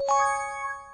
Yeah.